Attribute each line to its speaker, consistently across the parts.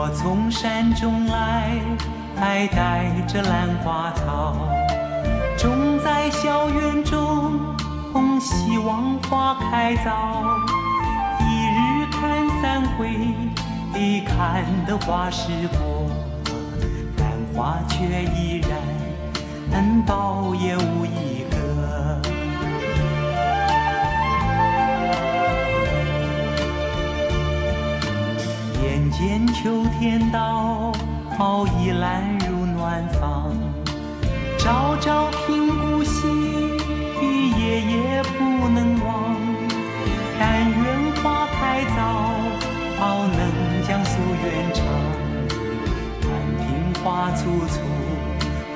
Speaker 1: 我从山中来，带着兰花草，种在校园中，希望花开早。一日看三回，看得花时过，兰花却依然苞也无一个。见秋天到，已兰入暖房，朝朝频顾惜，夜夜不能忘。但愿花开早，能将夙愿偿。满庭花簇簇，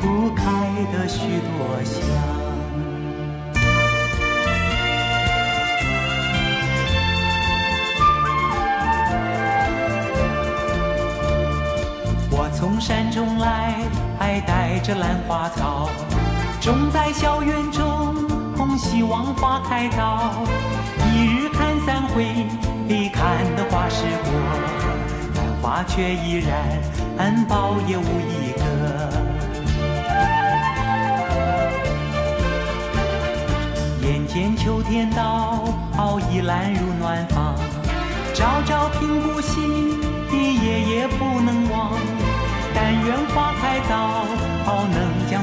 Speaker 1: 不开得许多香。还带着兰花草，种在校园中，希望花开早。一日看三回，看得花时过，兰花却依然苞也无一个。眼见秋天到，已兰入暖房，朝朝频顾惜，夜夜不能忘。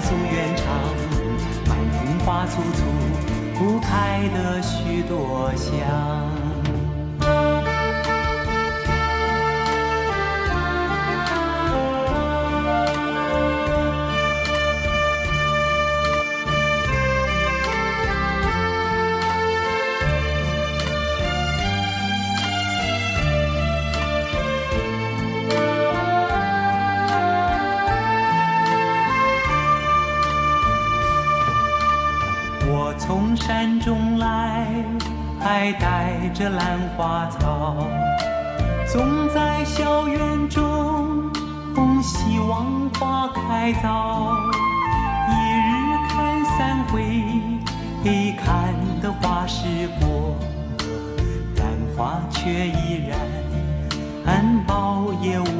Speaker 1: 能将夙愿偿。满庭花簇簇，不开的许多香。山中来，还带着兰花草，种在校园中，希望花开早。一日看三回，看得花时过，兰花却依然苞也无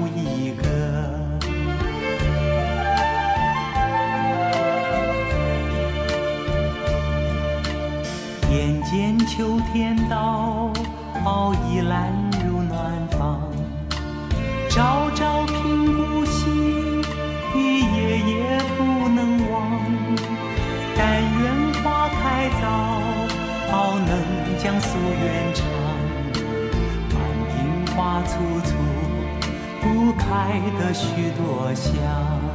Speaker 1: 眼见秋天到，已兰入暖房，朝朝频顾惜，夜夜不能忘。但愿花开早，能将夙愿偿。满庭花簇簇，不开得许多香。